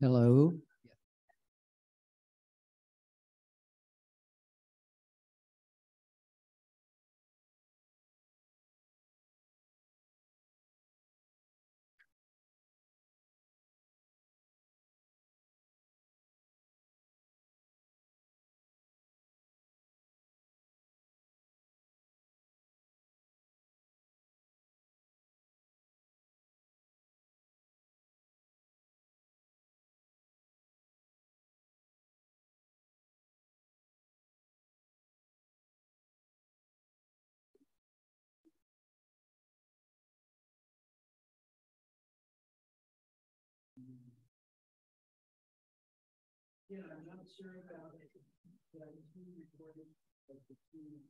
Hello. Yeah, I'm not sure about it. But I being recorded as the two.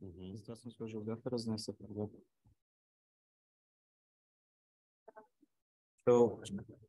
Угу. Аз съм сложил да разнеса. So,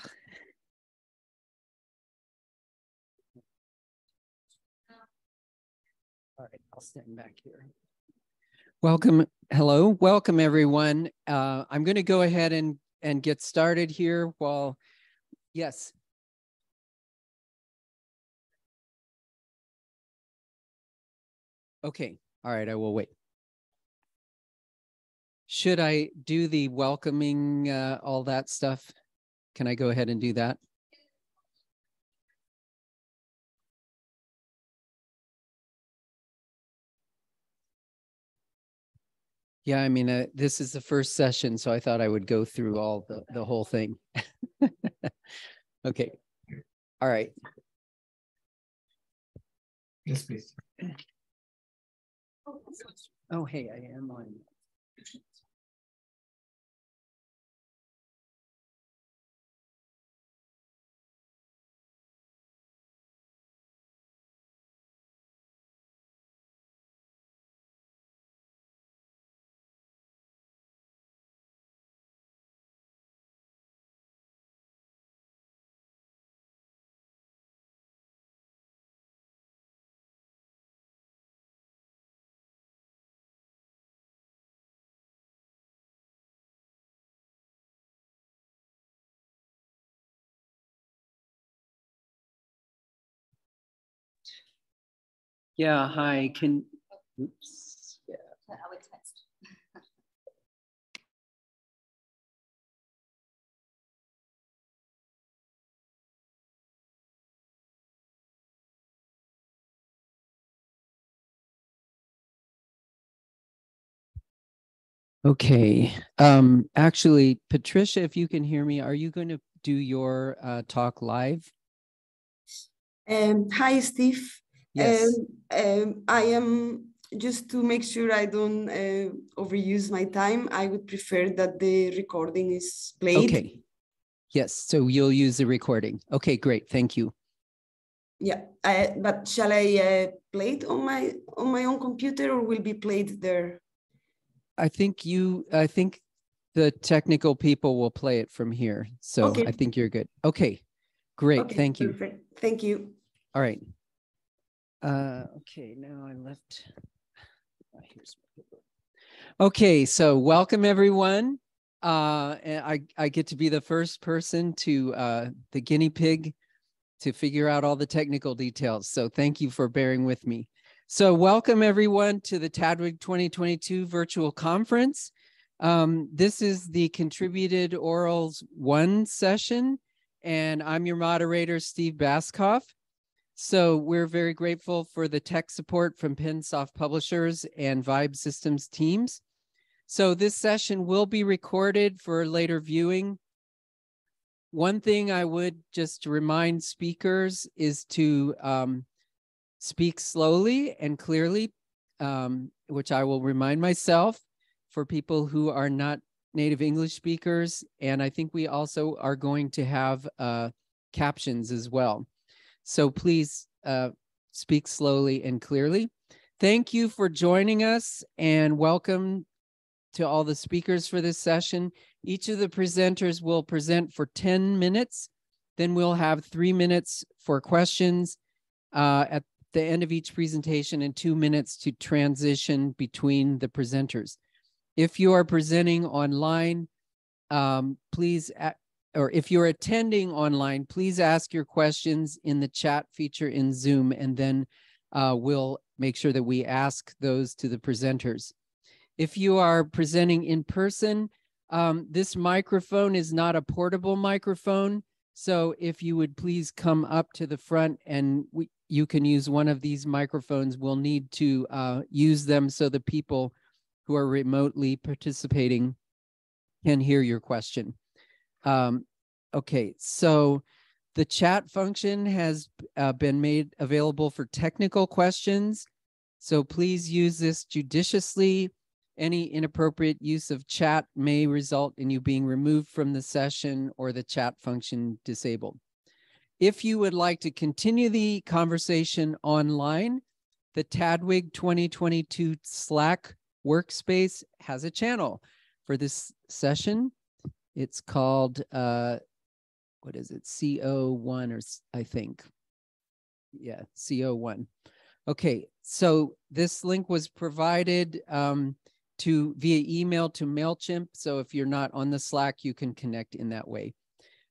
All right, I'll stand back here. Welcome, hello, welcome everyone. Uh, I'm going to go ahead and and get started here while, yes. Okay, all right, I will wait. Should I do the welcoming, uh, all that stuff? Can I go ahead and do that? Yeah, I mean, uh, this is the first session, so I thought I would go through all the, the whole thing. Okay, all right. Yes, please. Oh, hey, I am on. Yeah, hi. Can, oops, yeah. I text. Okay. Um, actually, Patricia, if you can hear me, are you going to do your uh, talk live? Um, hi, Steve. Yes. Um, um, I am just to make sure I don't uh, overuse my time. I would prefer that the recording is played. Okay. Yes. So you'll use the recording. Okay, great. Thank you. Yeah, but shall I uh, play it on my on my own computer or will be played there? I think you, I think the technical people will play it from here. So Okay. I think you're good. Okay. Great. Okay, Thank you. perfect. Thank you. All right. Uh, okay, now I left. ah, here's. Okay, so welcome everyone. Uh, and I, I get to be the first person to, uh, the guinea pig to figure out all the technical details. So thank you for bearing with me. So welcome everyone to the Tadwig 2022 virtual conference. Um, this is the contributed orals one session, and I'm your moderator, Steve Baskauf. So we're very grateful for the tech support from Pensoft Publishers and Vibe Systems teams. So this session will be recorded for later viewing. One thing I would just remind speakers is to um, speak slowly and clearly, um, which I will remind myself for people who are not native English speakers. And I think we also are going to have uh, captions as well. So please uh, speak slowly and clearly. Thank you for joining us and welcome to all the speakers for this session. Each of the presenters will present for 10 minutes. Then we'll have three minutes for questions uh, at the end of each presentation and two minutes to transition between the presenters. If you are presenting online, um, please, or if you're attending online, please ask your questions in the chat feature in Zoom, and then uh, we'll make sure that we ask those to the presenters. If you are presenting in person, um, this microphone is not a portable microphone. So if you would please come up to the front and we, you can use one of these microphones, we'll need to uh, use them so the people who are remotely participating can hear your question. Um, okay, so the chat function has uh, been made available for technical questions. So please use this judiciously. Any inappropriate use of chat may result in you being removed from the session or the chat function disabled. If you would like to continue the conversation online, the Tadwig 2022 Slack workspace has a channel for this session. It's called, uh, what is it? CO1 or I think. Yeah, CO1. Okay, so this link was provided um, to via email to MailChimp. So if you're not on the Slack, you can connect in that way.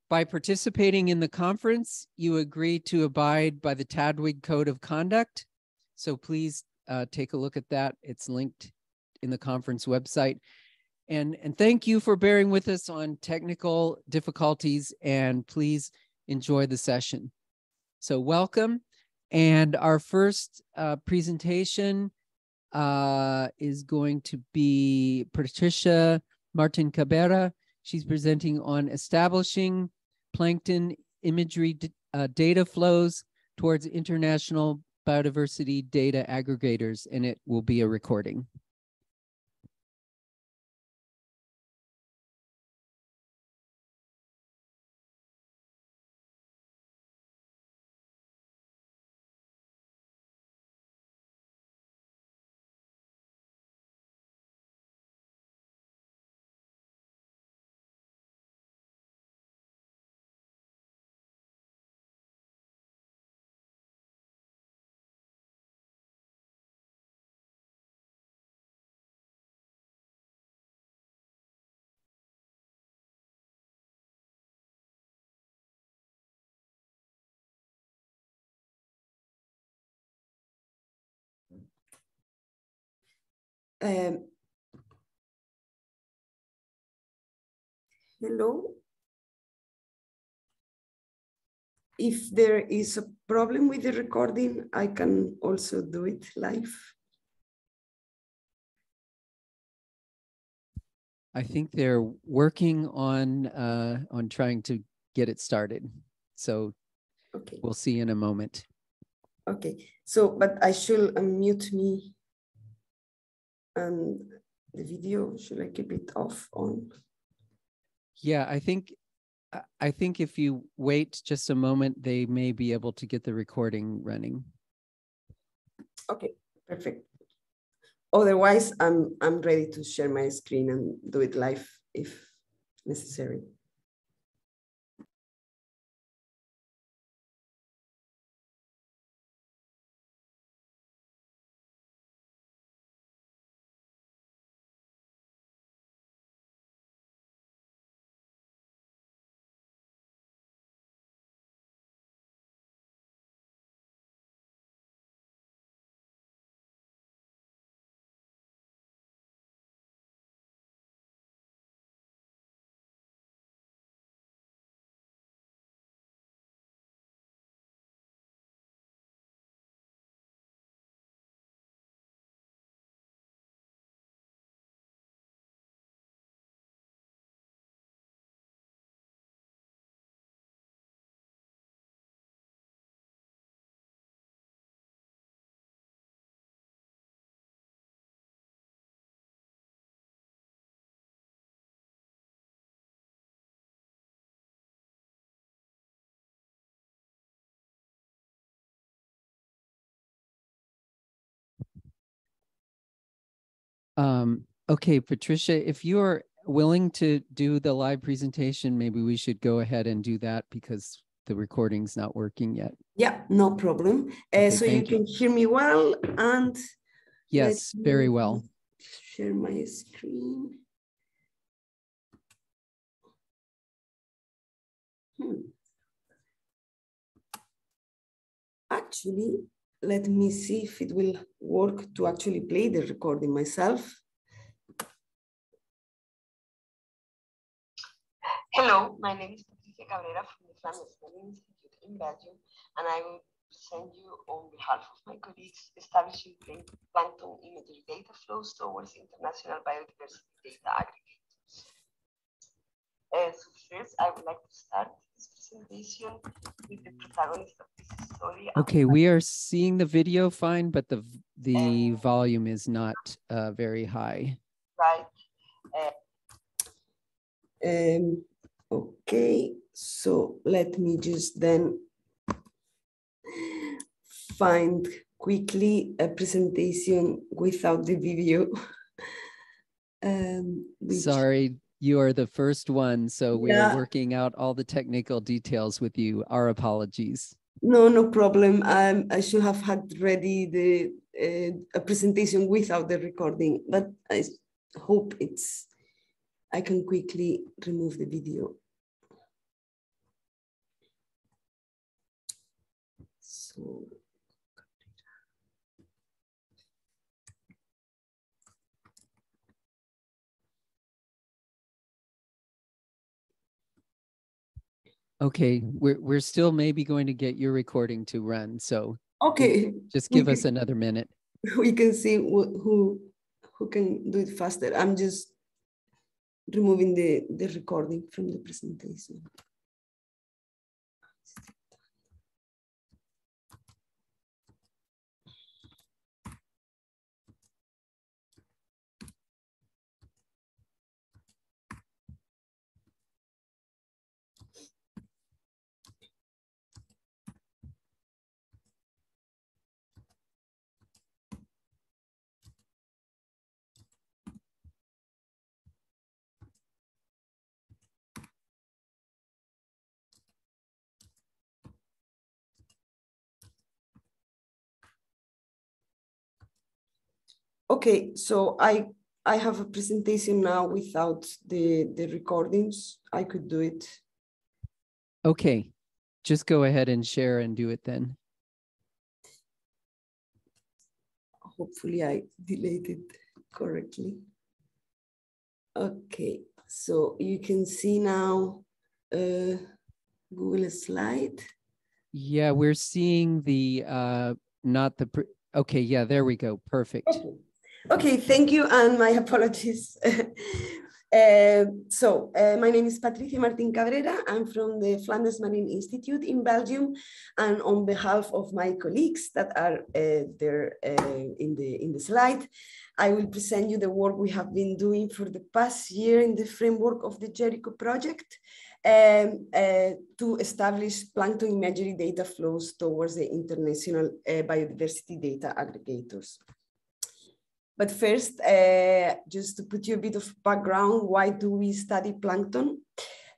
By participating in the conference, you agree to abide by the Tadwig Code of Conduct. So please uh, take a look at that. It's linked in the conference website. And, and thank you for bearing with us on technical difficulties and please enjoy the session. So welcome. And our first uh, presentation uh, is going to be Patricia Martin Cabrera. She's presenting on establishing plankton imagery uh, data flows towards international biodiversity data aggregators, and it will be a recording. Um, hello. If there is a problem with the recording, I can also do it live. I think they're working on uh, on trying to get it started. So Okay, we'll see in a moment. okay. So, but I should unmute me. And the video, should I keep it off on? Yeah, I think I think if you wait just a moment, they may be able to get the recording running. Okay, perfect. Otherwise, I'm, I'm ready to share my screen and do it live if necessary. Um, okay, Patricia, if you're willing to do the live presentation, maybe we should go ahead and do that because the recording's not working yet. Yeah, no problem. Uh, Okay, so you you. can hear me well and Yes, very well. Share my screen. Hmm. Actually, let me see if it will work to actually play the recording myself. Hello, my name is Patricia Cabrera from the Learning Institute in Belgium, and I will present you on behalf of my colleagues establishing plan- plankton imagery data flows towards international biodiversity data aggregators. Uh, so first, I would like to start this presentation with the protagonist of this story. Okay, we are seeing the video fine, but the the Um, volume is not uh, very high. right? Uh, Um, okay, so let me just then find quickly a presentation without the video. Um, Sorry, you are the first one, so we Yeah. are working out all the technical details with you. Our apologies. No, no problem. Um, I should have had ready the uh, a presentation without the recording, but I hope it's. I can quickly remove the video. So. Okay, we're we're still maybe going to get your recording to run, so Okay, just We give us can- another minute. we can see who who, who can do it faster. I'm just removing the, the recording from the presentation. Okay, so I I have a presentation now without the the recordings. I could do it. Okay, just go ahead and share and do it then. Hopefully I deleted correctly. Okay, so you can see now uh, Google slide. Yeah, we're seeing the uh not the okay, yeah, there we go. Perfect. Okay. Okay, thank you, and my apologies. Uh, so uh, my name is Patricia Martin Cabrera. I'm from the Flanders Marine Institute in Belgium, and on behalf of my colleagues that are uh, there uh, in the in the slide, I will present you the work we have been doing for the past year in the framework of the JERICO project um, uh, to establish plankton imagery data flows towards the international uh, biodiversity data aggregators. But first, uh, just to put you a bit of background, why do we study plankton?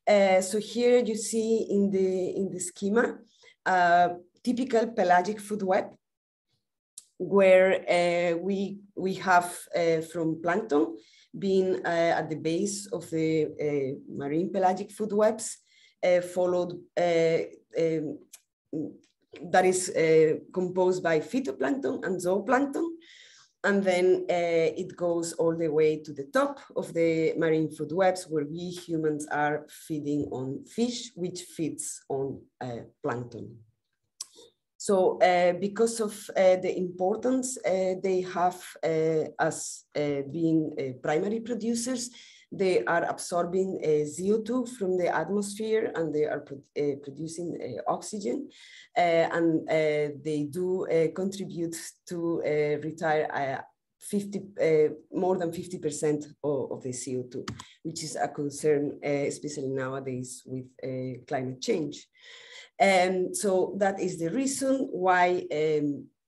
Uh, so here you see in the, in the schema, uh, typical pelagic food web, where uh, we, we have uh, from plankton being uh, at the base of the marine pelagic food webs, followed um, that is composed by phytoplankton and zooplankton, and then uh, it goes all the way to the top of the marine food webs where we humans are feeding on fish, which feeds on uh, plankton. So uh, because of uh, the importance uh, they have uh, as being primary producers, they are absorbing uh, CO2 from the atmosphere and they are pro uh, producing uh, oxygen and they do contribute to retire 50, more than 50% of, of, the CO2, which is a concern, especially nowadays with climate change. And um, so that is the reason why um, uh,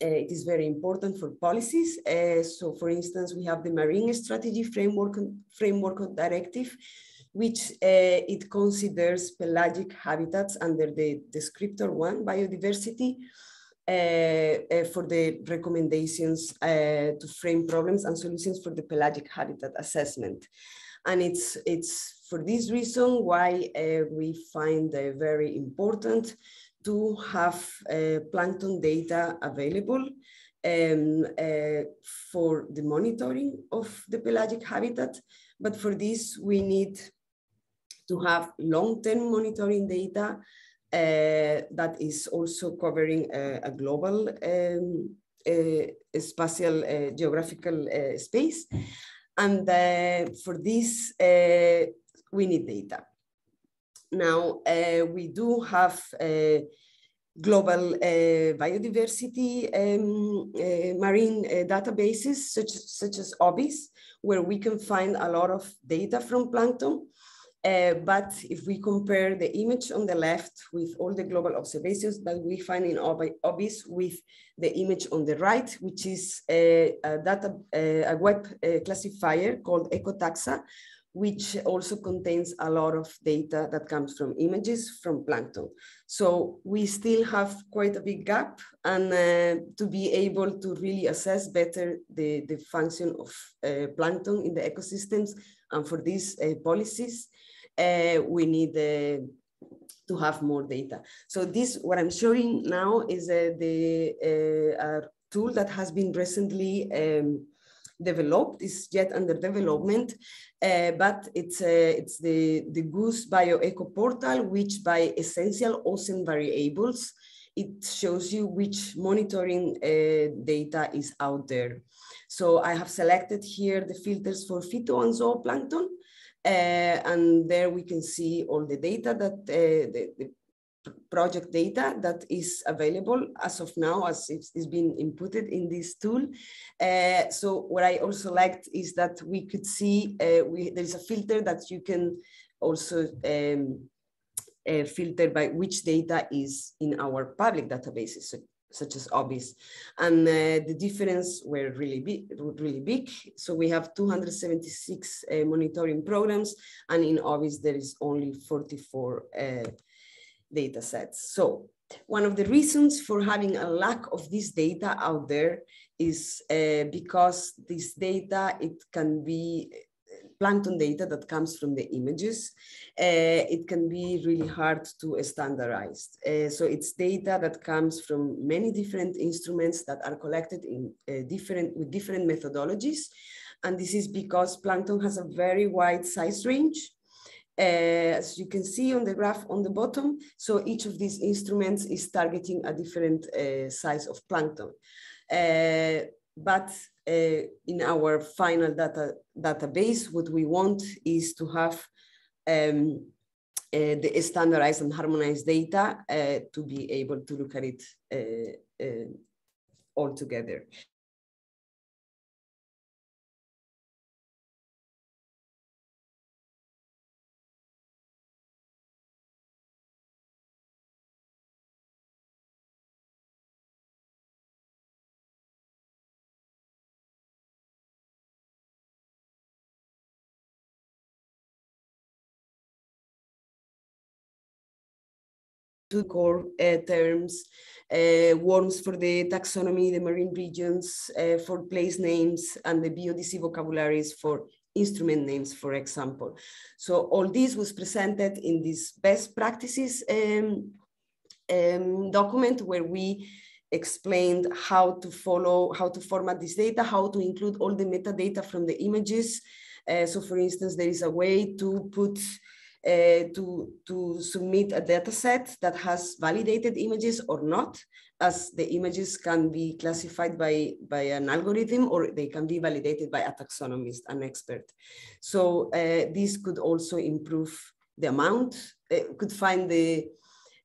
it is very important for policies. Uh, so for instance, we have the Marine Strategy Framework, framework Directive, which uh, it considers pelagic habitats under the descriptor one, biodiversity, uh, uh, for the recommendations uh, to frame problems and solutions for the pelagic habitat assessment. And it's, it's for this reason why we find very important to have uh, plankton data available um, uh, for the monitoring of the pelagic habitat. But for this, we need to have long-term monitoring data uh, that is also covering a, a global um, uh, spatial uh, geographical uh, space. And for this, we need data. Now, uh, we do have uh, global uh, biodiversity um, marine databases such, such as OBIS, where we can find a lot of data from plankton. Uh, but if we compare the image on the left with all the global observations that we find in OBIS with the image on the right, which is a, a data, a web classifier called Ecotaxa, which also contains a lot of data that comes from images from plankton. So we still have quite a big gap and uh, to be able to really assess better the, the function of uh, plankton in the ecosystems and for these uh, policies, uh, we need uh, to have more data. So this, what I'm showing now is uh, the tool that has been recently um, developed, is yet under development, uh, but it's, uh, it's the, the GOOS BioEco portal, which by essential ocean variables, it shows you which monitoring uh, data is out there. So I have selected here the filters for phyto and zooplankton, uh, and there we can see all the data that uh, the, the, project data that is available as of now as it's, it's been inputted in this tool. Uh, so what I also liked is that we could see uh, we, there is a filter that you can also um, uh, filter by which data is in our public databases. So, such as OBIS. And uh, the difference were really big, really big. So we have 276 uh, monitoring programs, and in OBIS there is only 44 uh, data sets. So one of the reasons for having a lack of this data out there is uh, because this data, it can be plankton data that comes from the images. Uh, it can be really hard to standardize. Uh, so it's data that comes from many different instruments that are collected in uh, different with different methodologies. And this is because plankton has a very wide size range. Uh, as you can see on the graph on the bottom, so each of these instruments is targeting a different uh, size of plankton. Uh, but in our final data database, what we want is to have um, uh, the standardized and harmonized data uh, to be able to look at it uh, all together. Two core uh, terms, uh, WoRMS for the taxonomy, the marine regions, uh, for place names, and the BODC vocabularies for instrument names, for example. So all this was presented in this best practices um, um, document where we explained how to follow, how to format this data, how to include all the metadata from the images. Uh, so for instance, there is a way to put to, to submit a data set that has validated images or not, as the images can be classified by, by an algorithm or they can be validated by a taxonomist, an expert. So uh, this could also improve the amount, uh, could find the,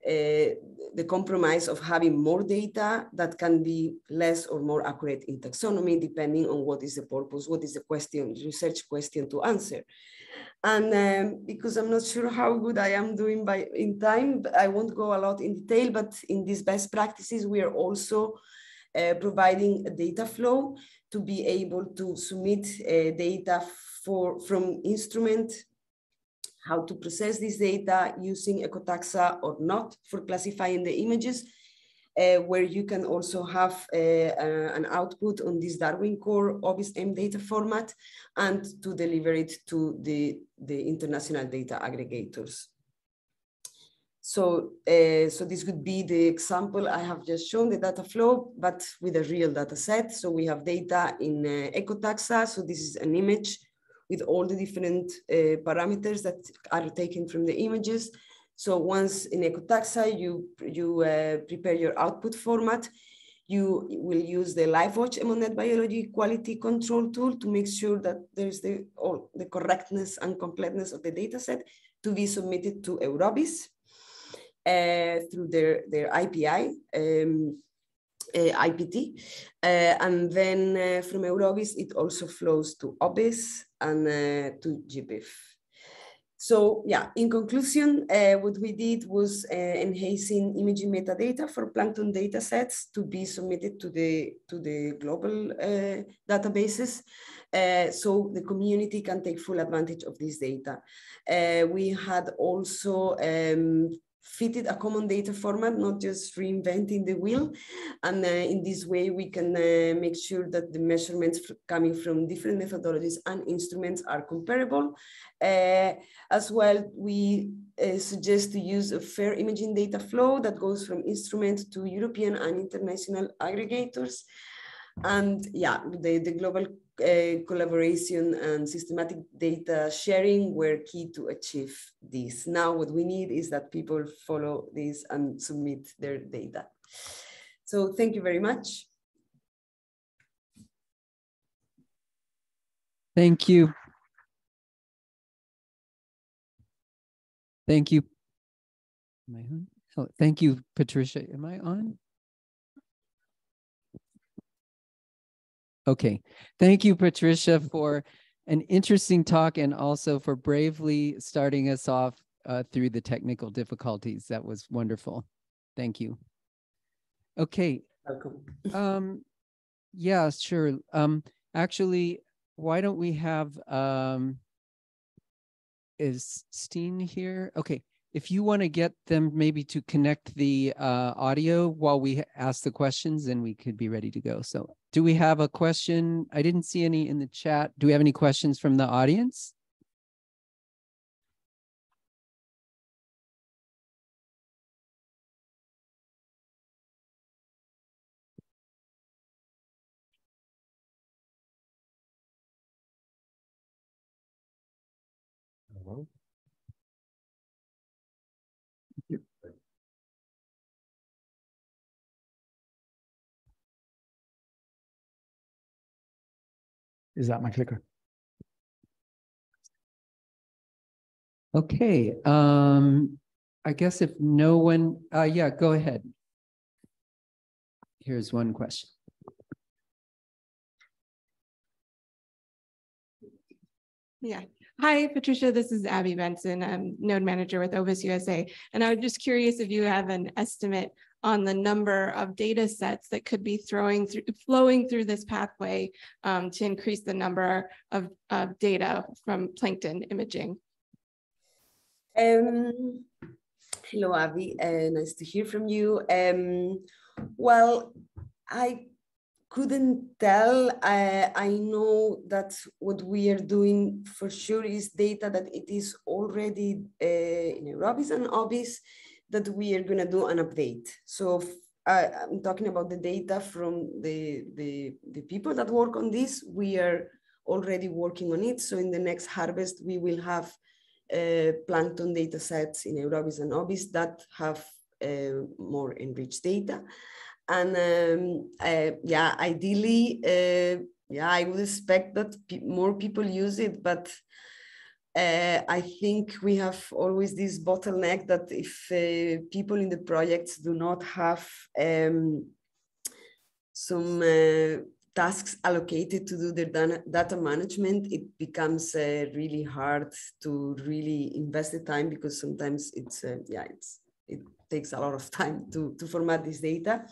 uh, the compromise of having more data that can be less or more accurate in taxonomy, depending on what is the purpose, what is the question, research question to answer. And um, because I'm not sure how good I am doing by in time, I won't go a lot in detail, but in these best practices, we are also uh, providing a data flow to be able to submit uh, data for from instrument, how to process this data using Ecotaxa or not for classifying the images, uh, where you can also have uh, uh, an output on this Darwin Core OBIS M data format and to deliver it to the, the international data aggregators. So, uh, so this would be the example I have just shown, the data flow, but with a real data set. So we have data in uh, Ecotaxa. So this is an image with all the different uh, parameters that are taken from the images. So once in Ecotaxa, you, you uh, prepare your output format, you will use the LifeWatch EMODnet Biology quality control tool to make sure that there's the, all the correctness and completeness of the data set to be submitted to Eurobis uh, through their, their IPI. Um, uh, IPT. Uh, and then uh, from Eurobis, it also flows to OBIS and uh, to GBIF. So yeah, in conclusion, uh, what we did was uh, enhancing imaging metadata for plankton data sets to be submitted to the, to the global uh, databases. Uh, so the community can take full advantage of this data. Uh, we had also um, fitted a common data format, not just reinventing the wheel. And uh, in this way, we can uh, make sure that the measurements coming from different methodologies and instruments are comparable. Uh, as well, we uh, suggest to use a fair imaging data flow that goes from instrument to European and international aggregators. And yeah, the, the global uh, collaboration and systematic data sharing were key to achieve this. Now what we need is that people follow this and submit their data. So thank you very much. Thank you. Thank you. Am I on? Oh, thank you, Patricia. Am I on? Okay. Thank you, Patricia, for an interesting talk and also for bravely starting us off uh, through the technical difficulties. That was wonderful. Thank you. Okay. Welcome. Um, yeah, sure. Um, actually, why don't we have, um, is Steen here? Okay if you want to get them maybe to connect the uh, audio while we ask the questions, then we could be ready to go. So do we have a question? I didn't see any in the chat. Do we have any questions from the audience? Hello? Is that my clicker? Okay, um, I guess if no one, uh, yeah, go ahead. Here's one question. Yeah. Hi, Patricia. This is Abby Benson. I'm node manager with OBIS USA. And I was just curious if you have an estimate on the number of data sets that could be throwing through, flowing through this pathway um, to increase the number of, of data from plankton imaging. Um, hello, Abby. Uh, nice to hear from you. Um, well, I couldn't tell. I, I know that what we are doing for sure is data that it is already uh, in Eurobis and Obis that we are going to do an update. So uh, I'm talking about the data from the, the, the people that work on this. We are already working on it. So in the next harvest, we will have uh, plankton data sets in Eurobis and Obis that have uh, more enriched data. And um, uh, yeah, ideally, uh, yeah, I would expect that pe more people use it, but uh, I think we have always this bottleneck that if uh, people in the projects do not have um, some uh, tasks allocated to do their data management, it becomes uh, really hard to really invest the time because sometimes it's, uh, yeah, it's, it takes a lot of time to, to format this data.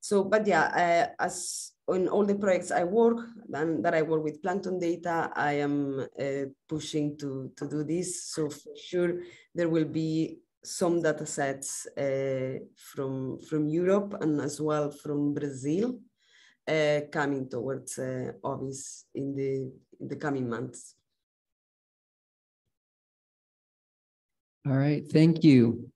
So, but yeah, as in all the projects I work and that I work with plankton data, I am uh, pushing to, to do this. So for sure, there will be some data sets uh, from, from Europe and as well from Brazil uh, coming towards uh, OBIS in the, in the coming months. All right, thank you.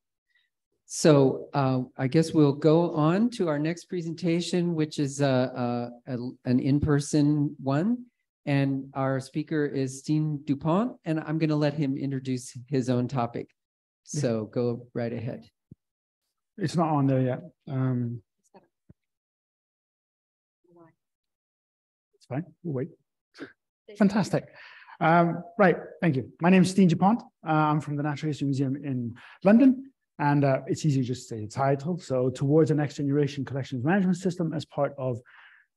So uh, I guess we'll go on to our next presentation, which is uh, uh, a, an in-person one. And our speaker is Steen Dupont, and I'm going to let him introduce his own topic. So go right ahead. It's not on there yet. Um, it's fine. We'll wait. Fantastic. Um, right. Thank you. My name is Steen Dupont. Uh, I'm from the Natural History Museum in London. And uh, it's easy just to just say the title. So towards a next generation collections management system as part of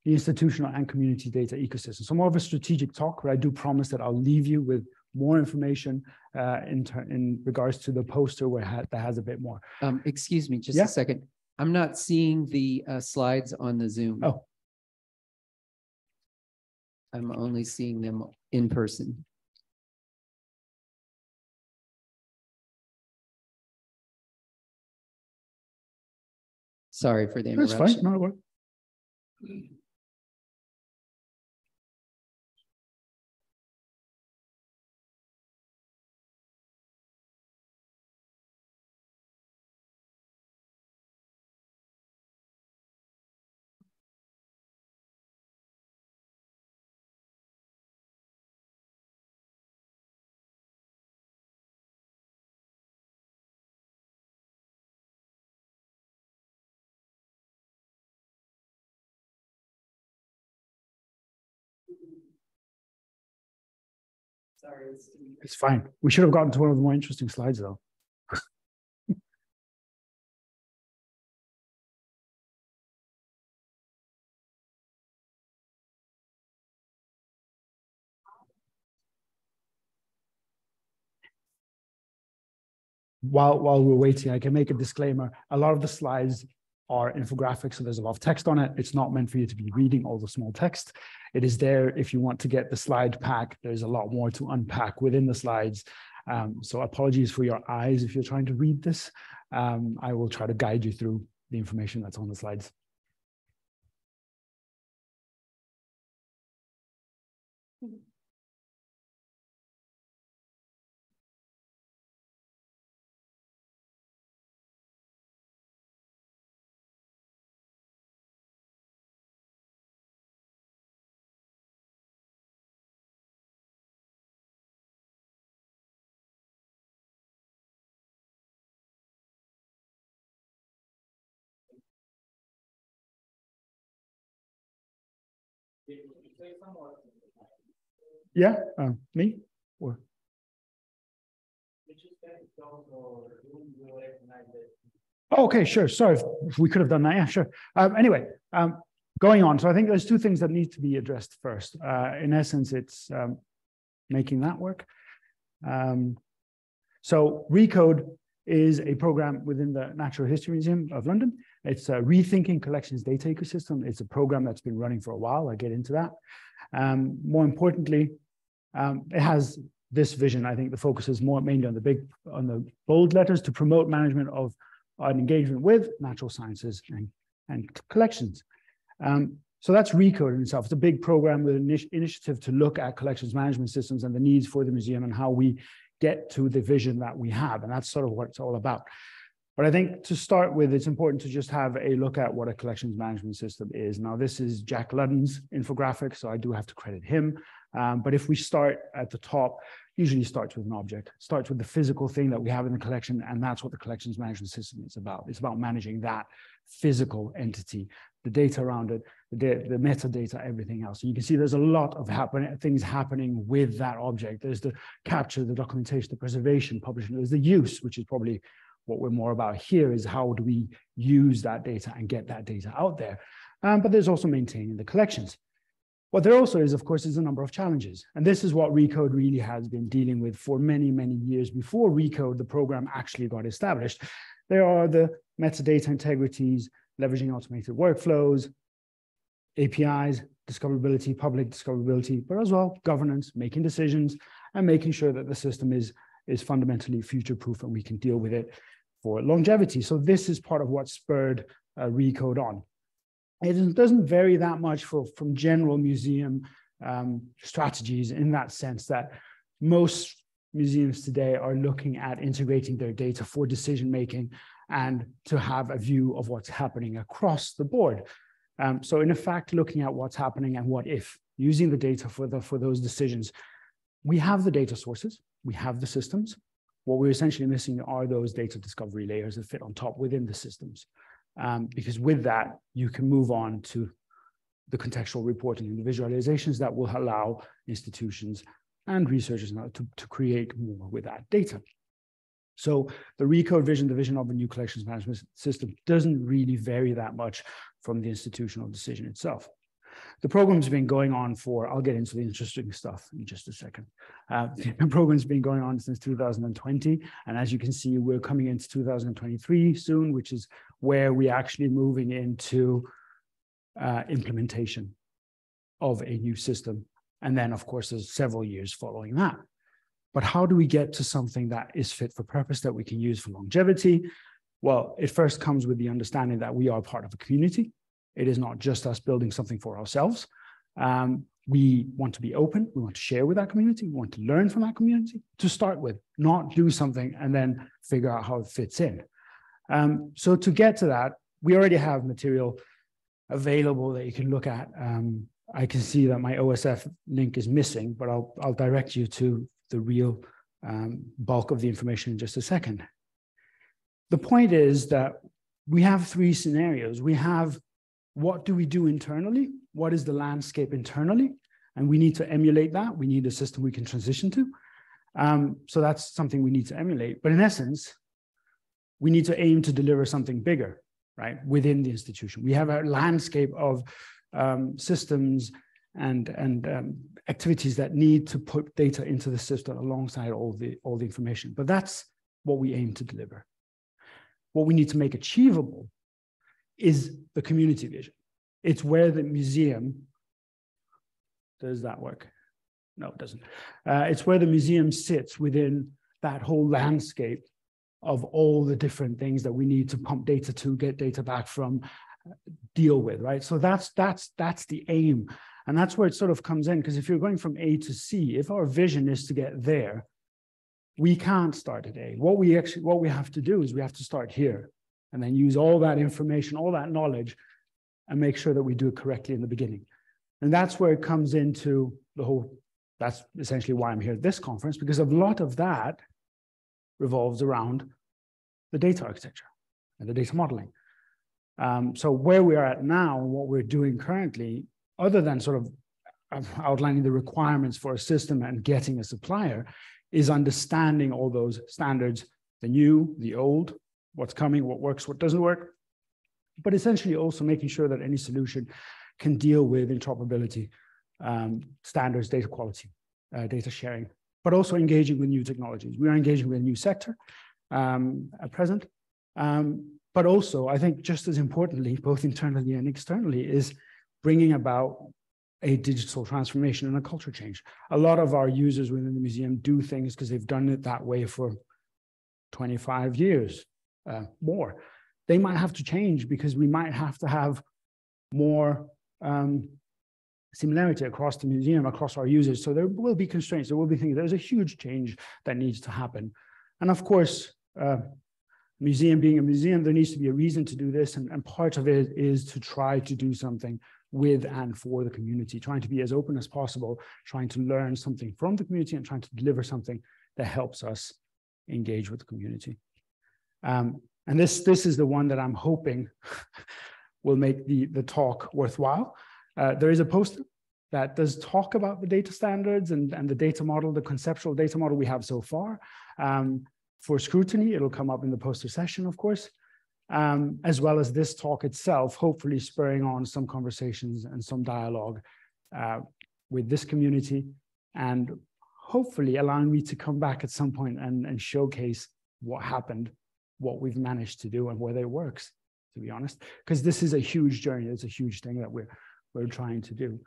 the institutional and community data ecosystem. So more of a strategic talk but I do promise that I'll leave you with more information uh, in, in regards to the poster where ha that has a bit more. Um, excuse me, just yeah? a second. I'm not seeing the uh, slides on the Zoom. Oh. I'm only seeing them in person. Sorry for the That's interruption. fine. No? Sorry. It's fine. We should have gotten to one of the more interesting slides though. while while we're waiting, I can make a disclaimer. A lot of the slides are infographics, so there's a lot of text on it. It's not meant for you to be reading all the small text. It is there if you want to get the slide pack. There's a lot more to unpack within the slides. Um, so apologies for your eyes if you're trying to read this. Um, I will try to guide you through the information that's on the slides. Yeah, uh, me or. Oh, okay, sure. Sorry if, if, we could have done that. Yeah, sure. Um, anyway, um, going on. So I think there's two things that need to be addressed first. Uh, in essence, it's um, making that work. Um, so Recode is a program within the Natural History Museum of London it's a rethinking collections data ecosystem. It's a program that's been running for a while. I get into that. Um, more importantly, um, it has this vision. I think the focus is more mainly on the big, on the bold letters to promote management of an engagement with natural sciences and, and collections. Um, so that's Recode in itself. It's a big program with an initiative to look at collections management systems and the needs for the museum and how we get to the vision that we have. And that's sort of what it's all about. But I think to start with, it's important to just have a look at what a collections management system is. Now, this is Jack Ludden's infographic, so I do have to credit him. Um, but if we start at the top, usually starts with an object, starts with the physical thing that we have in the collection, and that's what the collections management system is about. It's about managing that physical entity, the data around it, the, the metadata, everything else. You can see there's a lot of happen things happening with that object. There's the capture, the documentation, the preservation, publishing. There's the use, which is probably what we're more about here is how do we use that data and get that data out there. Um, but there's also maintaining the collections. What there also is, of course, is a number of challenges. And this is what Recode really has been dealing with for many, many years before Recode, the program actually got established. There are the metadata integrities, leveraging automated workflows, APIs, discoverability, public discoverability, but as well governance, making decisions, and making sure that the system is, is fundamentally future-proof and we can deal with it for longevity. So this is part of what spurred uh, Recode on it doesn't vary that much for, from general museum um, strategies in that sense that most museums today are looking at integrating their data for decision making and to have a view of what's happening across the board. Um, so in effect, looking at what's happening and what if, using the data for, the, for those decisions. We have the data sources, we have the systems. What we're essentially missing are those data discovery layers that fit on top within the systems um, because with that, you can move on to the contextual reporting and the visualizations that will allow institutions and researchers now to, to create more with that data. So the Recode vision, the vision of a new collections management system doesn't really vary that much from the institutional decision itself. The program's been going on for, I'll get into the interesting stuff in just a second. Uh, the program's been going on since 2020. And as you can see, we're coming into 2023 soon, which is where we're actually moving into uh, implementation of a new system. And then, of course, there's several years following that. But how do we get to something that is fit for purpose that we can use for longevity? Well, it first comes with the understanding that we are part of a community. It is not just us building something for ourselves. Um, we want to be open. We want to share with our community. We want to learn from that community to start with, not do something and then figure out how it fits in. Um, so to get to that, we already have material available that you can look at. Um, I can see that my OSF link is missing, but I'll, I'll direct you to the real um, bulk of the information in just a second. The point is that we have three scenarios. We have what do we do internally? What is the landscape internally? And we need to emulate that. We need a system we can transition to. Um, so that's something we need to emulate. But in essence, we need to aim to deliver something bigger, right, within the institution. We have a landscape of um, systems and, and um, activities that need to put data into the system alongside all the, all the information. But that's what we aim to deliver. What we need to make achievable is the community vision. It's where the museum, does that work? No, it doesn't. Uh, it's where the museum sits within that whole landscape of all the different things that we need to pump data to, get data back from, deal with, right? So that's that's that's the aim. And that's where it sort of comes in. Because if you're going from A to C, if our vision is to get there, we can't start at A. What we actually what we have to do is we have to start here and then use all that information, all that knowledge, and make sure that we do it correctly in the beginning. And that's where it comes into the whole, that's essentially why I'm here at this conference, because a lot of that revolves around the data architecture and the data modeling. Um, so where we are at now, and what we're doing currently, other than sort of outlining the requirements for a system and getting a supplier is understanding all those standards, the new, the old, what's coming, what works, what doesn't work, but essentially also making sure that any solution can deal with interoperability, um, standards, data quality, uh, data sharing, but also engaging with new technologies. We are engaging with a new sector um, at present, um, but also I think just as importantly, both internally and externally, is bringing about a digital transformation and a culture change. A lot of our users within the museum do things because they've done it that way for 25 years, uh, more. They might have to change because we might have to have more um, similarity across the museum, across our users. So there will be constraints, there will be things, there's a huge change that needs to happen. And of course, uh, museum being a museum, there needs to be a reason to do this. And, and part of it is to try to do something with and for the community, trying to be as open as possible, trying to learn something from the community and trying to deliver something that helps us engage with the community. Um, and this, this is the one that I'm hoping will make the, the talk worthwhile. Uh, there is a poster that does talk about the data standards and, and the data model, the conceptual data model we have so far. Um, for scrutiny, it'll come up in the poster session, of course um, as well as this talk itself, hopefully spurring on some conversations and some dialogue uh, with this community and hopefully allowing me to come back at some point and, and showcase what happened, what we've managed to do and whether it works, to be honest, because this is a huge journey. It's a huge thing that we're, we're trying to do.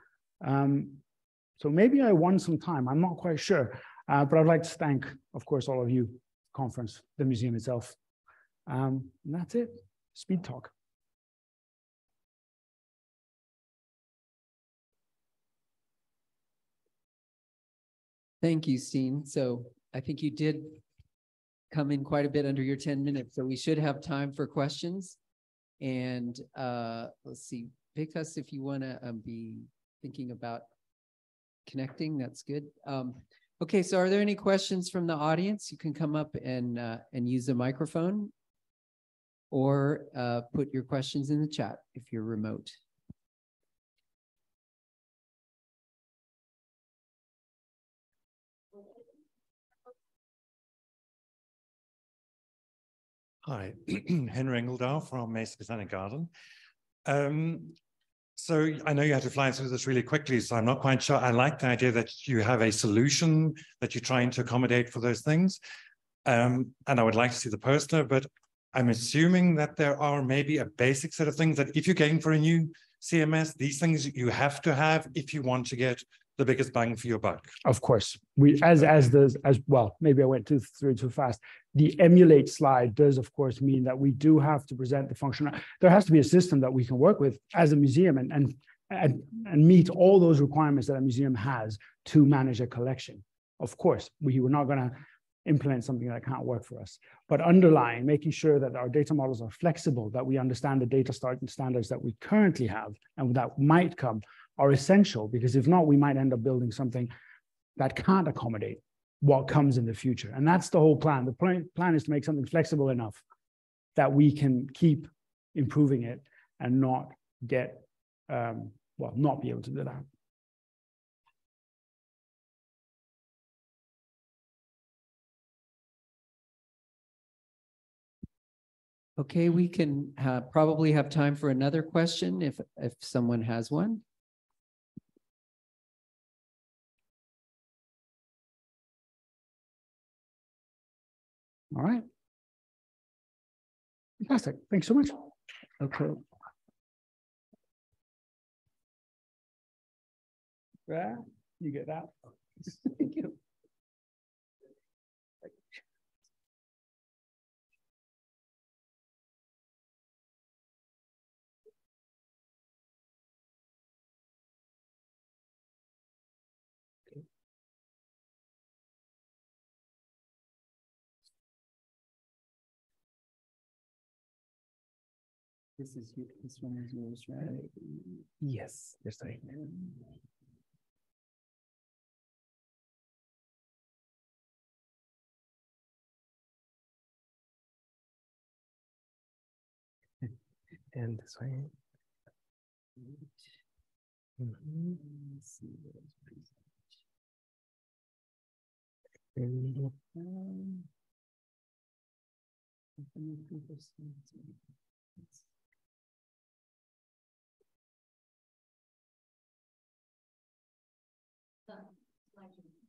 Um, so maybe I won some time. I'm not quite sure, uh, but I'd like to thank, of course, all of you, conference, the museum itself, um, and that's it. Speed talk. Thank you, Steen. So I think you did come in quite a bit under your 10 minutes, so we should have time for questions. And uh, let's see, Vikas, if you want to um, be thinking about connecting, that's good. Um, okay, so are there any questions from the audience? You can come up and uh, and use the microphone or uh, put your questions in the chat if you're remote. Hi, Henry Engledow from Meise Botanic Garden. Um, so I know you had to fly through this really quickly, so I'm not quite sure. I like the idea that you have a solution that you're trying to accommodate for those things. Um, and I would like to see the poster, but I'm assuming that there are maybe a basic set of things that if you're going for a new CMS, these things you have to have if you want to get the biggest bang for your buck. Of course, we as as the as well. Maybe I went too through too fast. The emulate slide does, of course, mean that we do have to present the function. There has to be a system that we can work with as a museum and and and, and meet all those requirements that a museum has to manage a collection. Of course, we were not going to implement something that can't work for us. But underlying, making sure that our data models are flexible, that we understand the data standards that we currently have and that might come are essential because if not, we might end up building something that can't accommodate what comes in the future. And that's the whole plan. The plan, is to make something flexible enough that we can keep improving it and not get, um, well, not be able to do that. Okay, we can uh, probably have time for another question if, if someone has one. All right. Fantastic. Thanks so much. Okay. There, you get that. This is you, this one is yours, right? Yes, yes, I. And this way. Um,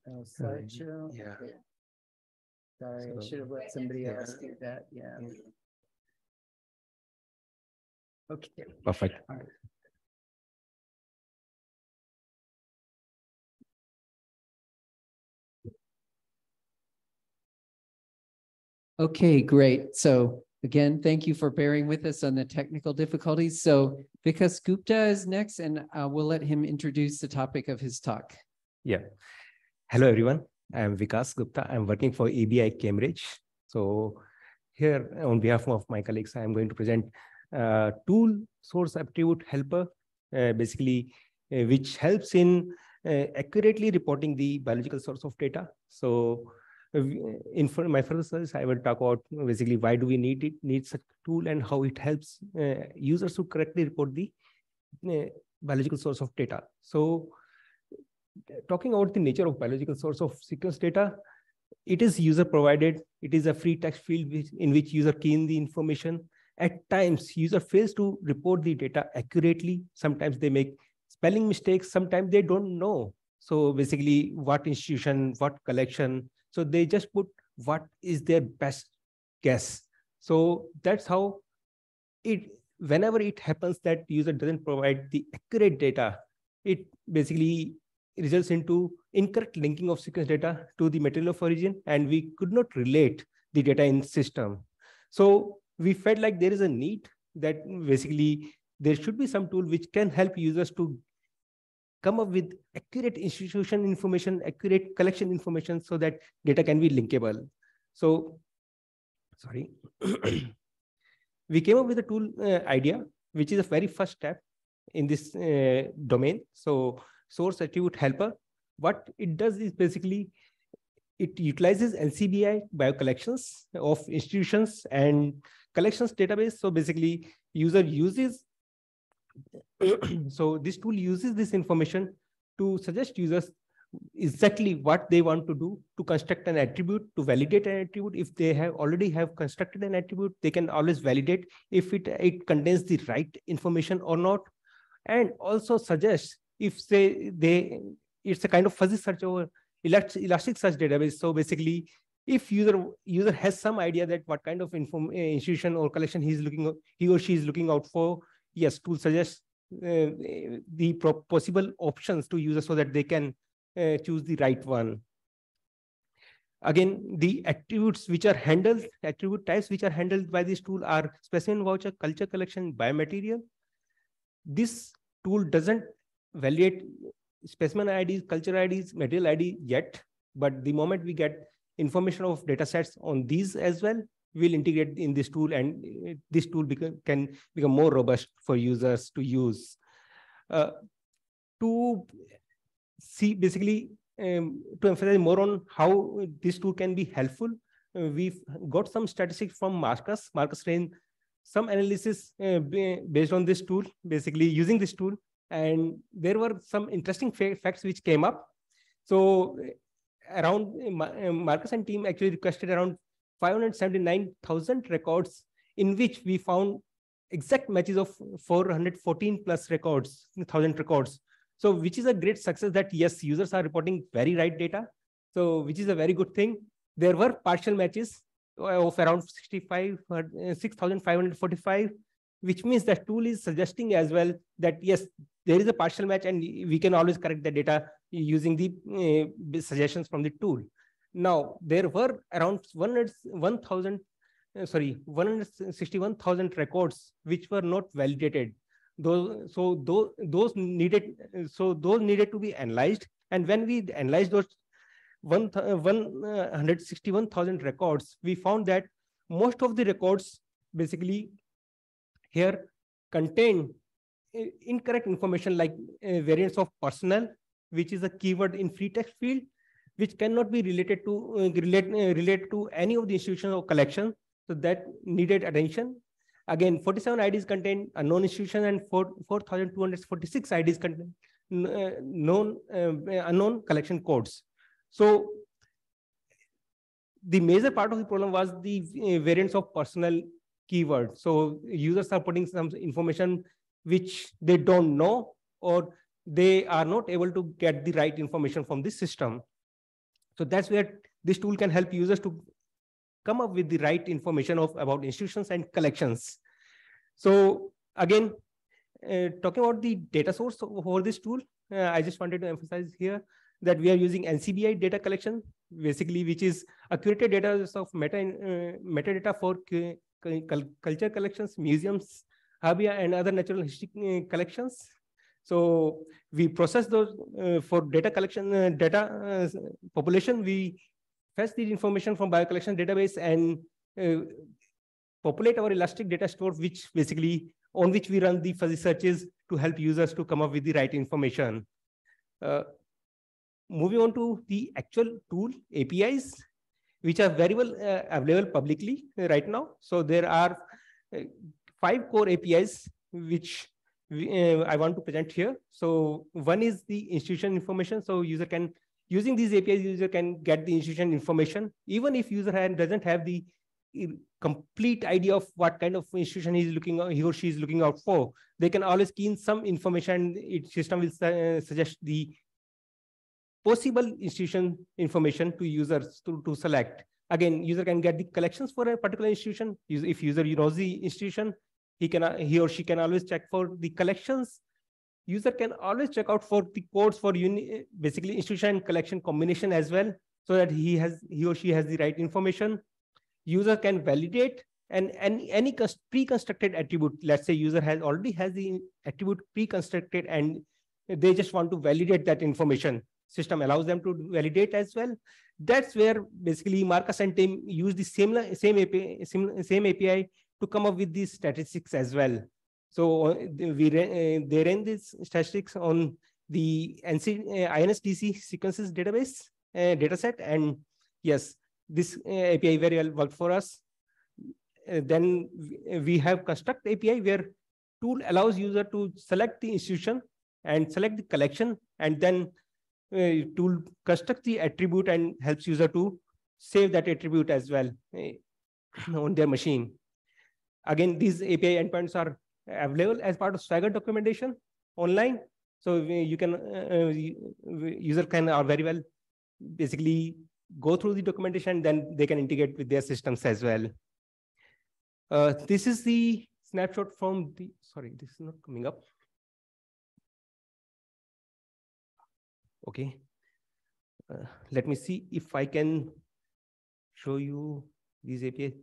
Oh, slideshow. Yeah. Sorry, I should have let somebody Yeah. else do that, yeah. Okay. Perfect. Okay, great. So again, thank you for bearing with us on the technical difficulties. So Vikas Gupta is next and uh, we'll let him introduce the topic of his talk. Yeah. Hello, everyone. I'm Vikas Gupta. I'm working for EBI Cambridge. So here on behalf of my colleagues, I'm going to present uh, tool source attribute helper, uh, basically, uh, which helps in uh, accurately reporting the biological source of data. So uh, in my further studies, I will talk about basically why do we need it, need such tool and how it helps users to correctly report the biological source of data. So talking about the nature of biological source of sequence data, it is user provided. It is a free text field which, in which user key in the information. At times, user fails to report the data accurately. Sometimes they make spelling mistakes. Sometimes they don't know. So basically, what institution, what collection. So they just put what is their best guess. So that's how it. Whenever it happens that user doesn't provide the accurate data, it basically results into incorrect linking of sequence data to the material of origin, and we could not relate the data in system. So we felt like there is a need that basically there should be some tool which can help users to come up with accurate institution information, accurate collection information so that data can be linkable. So, sorry. we came up with a tool uh, idea, which is a very first step in this uh, domain. So source attribute helper, what it does is basically it utilizes NCBI bio collections of institutions and collections database. So basically user uses, so this tool uses this information to suggest users exactly what they want to do to construct an attribute, to validate an attribute. If they have already have constructed an attribute, they can always validate if it, it contains the right information or not. And also suggest if say they, it's a kind of fuzzy search over elastic search database. So basically, if user user has some idea that what kind of inform, uh, institution or collection he's looking, he or she is looking out for, yes, tool suggests uh, the pro- possible options to users so that they can uh, choose the right one. Again, the attributes which are handled, attribute types which are handled by this tool are specimen voucher, culture collection, biomaterial. This tool doesn't validate specimen IDs, culture IDs, material ID yet, but the moment we get information of data sets on these as well, we'll integrate in this tool and uh, this tool can become more robust for users to use. Uh, to see basically um, to emphasize more on how this tool can be helpful, uh, we've got some statistics from Marcus. Marcus ran some analysis uh, based on this tool, basically using this tool. And there were some interesting facts which came up. So around Ma- Marcus and team actually requested around 579,000 records in which we found exact matches of 414 plus records, 1000 records. So which is a great success that yes, users are reporting very right data. So which is a very good thing. There were partial matches of around 65, uh, 6,545, which means that tool is suggesting as well that yes, there is a partial match and we can always correct the data using the uh, suggestions from the tool. Now, there were around 100 1,000, uh, sorry, 161,000 records which were not validated. Those, so those, those needed, so those needed to be analyzed. And when we analyzed those one, uh, 161,000 records, we found that most of the records basically here contain incorrect information like uh, variants of personnel, which is a keyword in free text field, which cannot be related to uh, relate, uh, relate to any of the institutions or collection. So that needed attention. Again, 47 IDs contain unknown institution and 4 4,246 IDs contain uh, known uh, unknown collection codes. So the major part of the problem was the uh, variants of personal keywords. So users are putting some information which they don't know or they are not able to get the right information from this system. So that's where this tool can help users to come up with the right information of about institutions and collections. So again, uh, talking about the data source for this tool, uh, I just wanted to emphasize here that we are using NCBI data collection, basically, which is a curated data of meta uh, metadata for culture collections, museums, herbaria, and other natural history uh, collections. So we process those uh, for data collection, uh, data population. We fetch the information from biocollection database and populate our elastic data store, which basically on which we run the fuzzy searches to help users to come up with the right information. Uh, moving on to the actual tool APIs, which are very well uh, available publicly right now. So there are uh, five core APIs which we, uh, I want to present here. So one is the institution information. So user can using these APIs, user can get the institution information even if user doesn't have the complete idea of what kind of institution he's looking he or she is looking out for they can always key in some information its system will uh, suggest the possible institution information to users to, to select again user can get the collections for a particular institution if user knows the institution he can he or she can always check for the collections user can always check out for the codes for uni, basically institution and collection combination as well so that he has he or she has the right information user can validate and any, any pre-constructed attribute. Let's say user has already has the attribute pre-constructed and they just want to validate that information. System allows them to validate as well. That's where basically Marcus and Tim use the same, same, API, same, same API to come up with these statistics as well. So uh, we uh, they ran these statistics on the NC, uh, INSDC sequences database uh, dataset, and yes, this API very well worked for us. Then we have construct API where tool allows user to select the institution and select the collection and then uh, tool construct the attribute and helps user to save that attribute as well uh, on their machine. Again, these API endpoints are available as part of Swagger documentation online. So you can, uh, user can are very well basically go through the documentation, then they can integrate with their systems as well. Uh, this is the snapshot from the, sorry, this is not coming up. Okay. Uh, let me see if I can show you these API.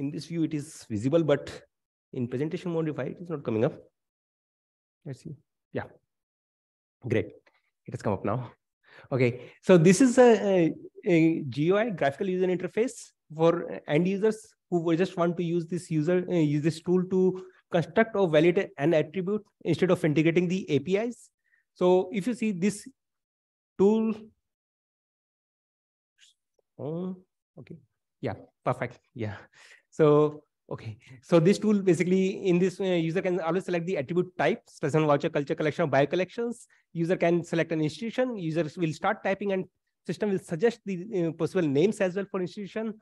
In this view, it is visible, but in presentation mode, if it is not coming up. Let's see. Yeah. Great. It has come up now. Okay, so this is a, a, a GUI, graphical user interface for end users who just want to use this user uh, use this tool to construct or validate an attribute instead of integrating the APIs. So if you see this tool, oh, okay, yeah, perfect, yeah. So Okay, so this tool basically in this uh, user can always select the attribute type, specimen voucher, culture collection, or bio collections. User can select an institution. Users will start typing and system will suggest the uh, possible names as well for institution.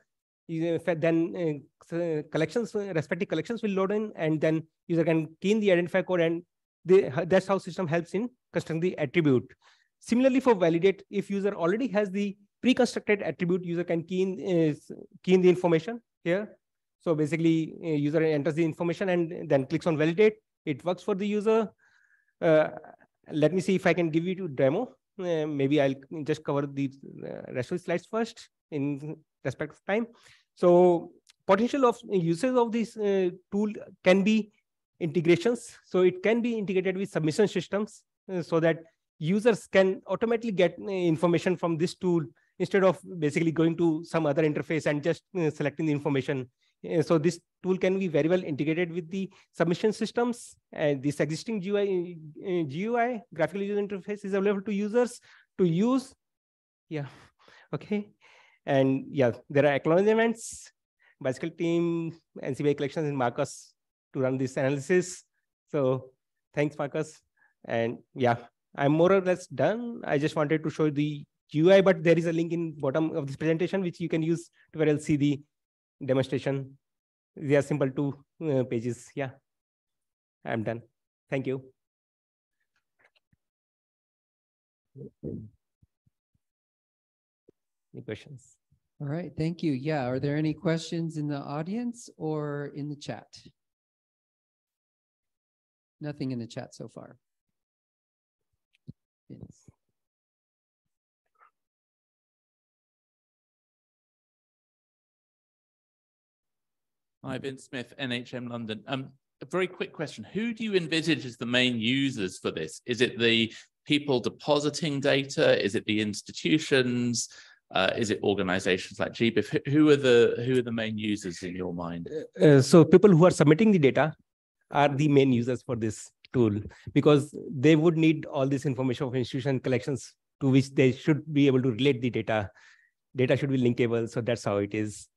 then uh, collections, uh, respective collections will load in and then user can key in the identifier code and that's how system helps in constructing the attribute. Similarly for validate, if user already has the pre-constructed attribute, user can key in, uh, key in the information here so basically, user enters the information and then clicks on validate. It works for the user. Uh, let me see if I can give you to demo. Uh, maybe I'll just cover the uh, rest of the slides first in respect of time. So potential of uses of this uh, tool can be integrations. So it can be integrated with submission systems uh, so that users can automatically get uh, information from this tool instead of basically going to some other interface and just selecting the information so this tool can be very well integrated with the submission systems and this existing GUI, uh, GUI graphical user interface is available to users to use. Yeah, okay. And yeah, there are acknowledgements, BiCIKL team, NCBI collections and Marcus to run this analysis. So Thanks, Marcus. And yeah, I'm more or less done. I just wanted to show the UI, but there is a link in bottom of this presentation, which you can use to where else see the demonstration. They are simple two uh, pages. Yeah, I'm done. Thank you. Any questions? All right, thank you. Yeah, are there any questions in the audience or in the chat? Nothing in the chat so far. Yes. Hi, Vince Smith, NHM London. Um, a very quick question. Who do you envisage as the main users for this? Is it the people depositing data? Is it the institutions? Uh, is it organizations like GBIF? Who are the who are the main users in your mind? Uh, so people who are submitting the data are the main users for this tool because they would need all this information of institution collections to which they should be able to relate the data. Data should be linkable. So that's how it is.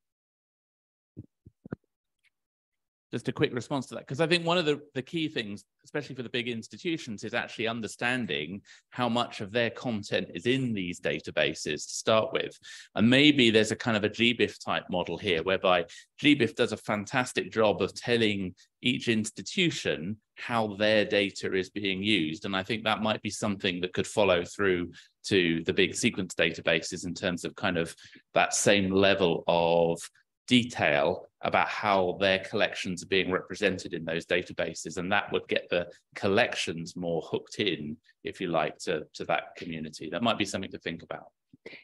Just a quick response to that because i think one of the, the key things especially for the big institutions is actually understanding how much of their content is in these databases to start with. And maybe there's a kind of a gbif type model here whereby gbif does a fantastic job of telling each institution how their data is being used. And i think that might be something that could follow through to the big sequence databases in terms of kind of that same level of detail about how their collections are being represented in those databases and that would get the collections more hooked in if you like to, to that community. That might be something to think about.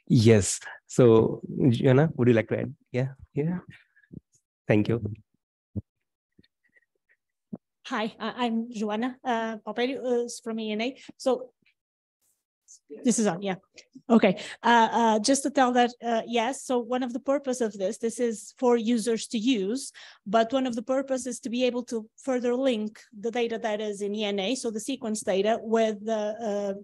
Yes. So Joana, would you like to add? Yeah yeah. Thank you. Hi, I'm Joana uh, Paupério from ENA. So this is on, yeah. Okay, uh, uh, just to tell that, uh, yes, so one of the purpose of this, this is for users to use, but one of the purposes is to be able to further link the data that is in ENA, so the sequence data with the uh,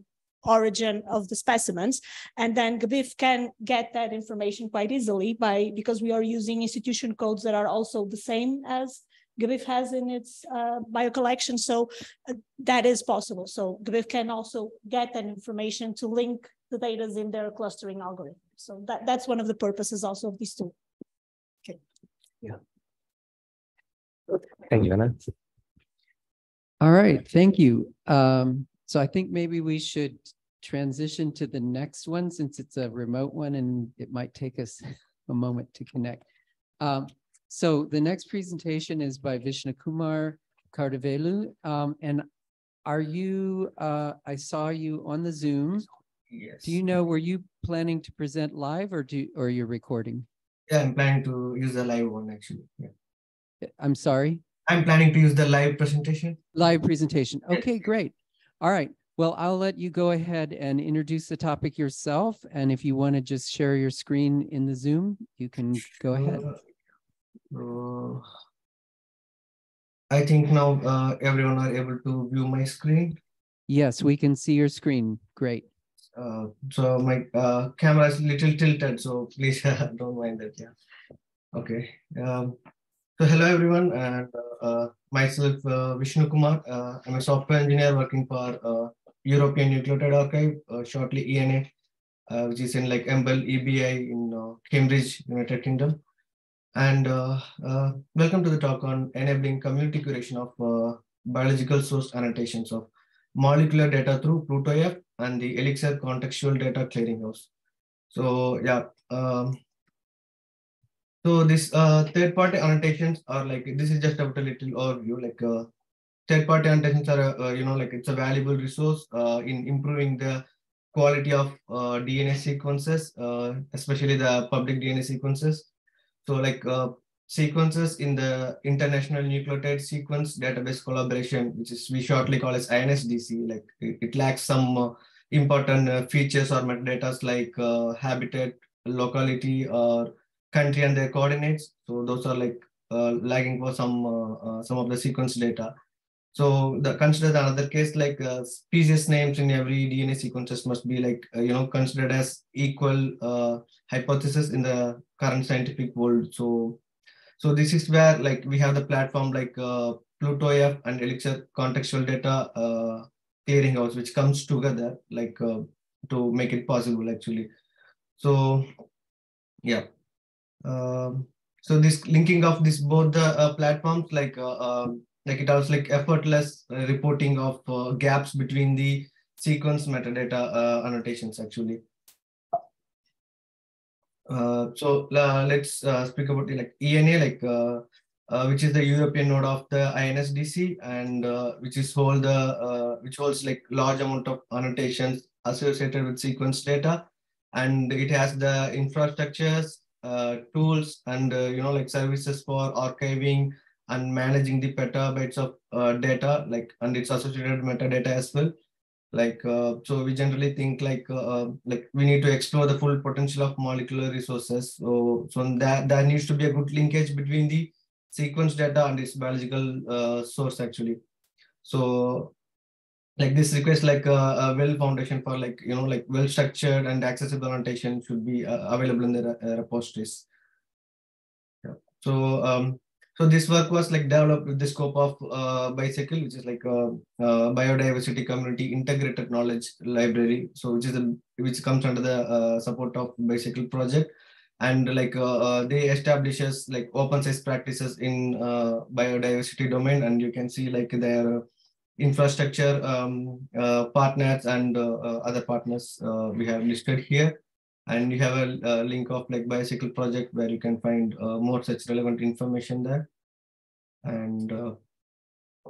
origin of the specimens. And then GBIF can get that information quite easily by, because we are using institution codes that are also the same as GBIF has in its uh, biocollection. So uh, that is possible. So GBIF can also get that information to link the data in their clustering algorithm. So that, that's one of the purposes also of this tool. Okay. Yeah. Thank you, Anna. All right, thank you. Um, so I think maybe we should transition to the next one since it's a remote one and it might take us a moment to connect. Um, so the next presentation is by Vishnu Kumar Kadhirvelu. Um, and are you, uh, I saw you on the Zoom. Yes. Do you know, were you planning to present live or do, or you're recording? Yeah, I'm planning to use the live one actually. Yeah. I'm sorry? I'm planning to use the live presentation. Live presentation. Okay, great. All right. Well, I'll let you go ahead and introduce the topic yourself. And if you want to just share your screen in the Zoom, you can go ahead. Uh, uh, I think now uh, everyone are able to view my screen. Yes, we can see your screen. Great. Uh, so my uh, camera is a little tilted, so please don't mind that. Yeah. Okay. Um, so hello everyone, and uh, uh, myself Vishnu Kumar. I'm a software engineer working for European Nucleotide Archive, shortly ENA, which is in like EMBL EBI in Cambridge, United Kingdom. And uh, uh, welcome to the talk on enabling community curation of uh, biological source annotations of molecular data through PlutoF and the Elixir Contextual Data Clearinghouse. So yeah, um, so this uh, third-party annotations are like, this is just a little overview, like uh, third-party annotations are, uh, you know, like it's a valuable resource in improving the quality of DNA sequences, especially the public DNA sequences. So like uh, sequences in the International Nucleotide Sequence Database Collaboration, which is we shortly call as INSDC, like it, it lacks some uh, important uh, features or metadata like uh, habitat, locality, or country and their coordinates. So those are like uh, lagging for some some of the sequence data. So the consider another case like uh, species names in every DNA sequences must be like uh, you know considered as equal uh, hypothesis in the current scientific world. So so this is where like we have the platform like uh, PlutoF and Elixir contextual data uh, clearinghouse, which comes together like uh, to make it possible actually. So yeah. Um, so this linking of this both the uh, platforms like uh, uh, like it also like effortless reporting of uh, gaps between the sequence metadata uh, annotations actually. Uh, so let's uh, speak about the, like ENA, like uh, uh, which is the European node of the INSDC, and which is hold the which holds like large amount of annotations associated with sequence data, and it has the infrastructures, tools, and you know like services for archiving and managing the petabytes of uh, data, like and its associated metadata as well. Like uh, so we generally think like uh, uh, like we need to explore the full potential of molecular resources. So so that there needs to be a good linkage between the sequence data and its biological uh, source actually. So like this request like a, a well foundation for like you know like well structured and accessible annotation should be uh, available in the uh, repositories. Yeah. so um so this work was like developed with the scope of uh, BiCIKL, which is like a, a, biodiversity community integrated knowledge library. So which is the which comes under the uh, support of BiCIKL project, and like uh, uh they establishes like open science practices in uh, biodiversity domain, and you can see like their infrastructure um, uh, partners and other partners we have listed here and you have a, a, link of like BiCIKL project where you can find uh, more such relevant information there. And uh,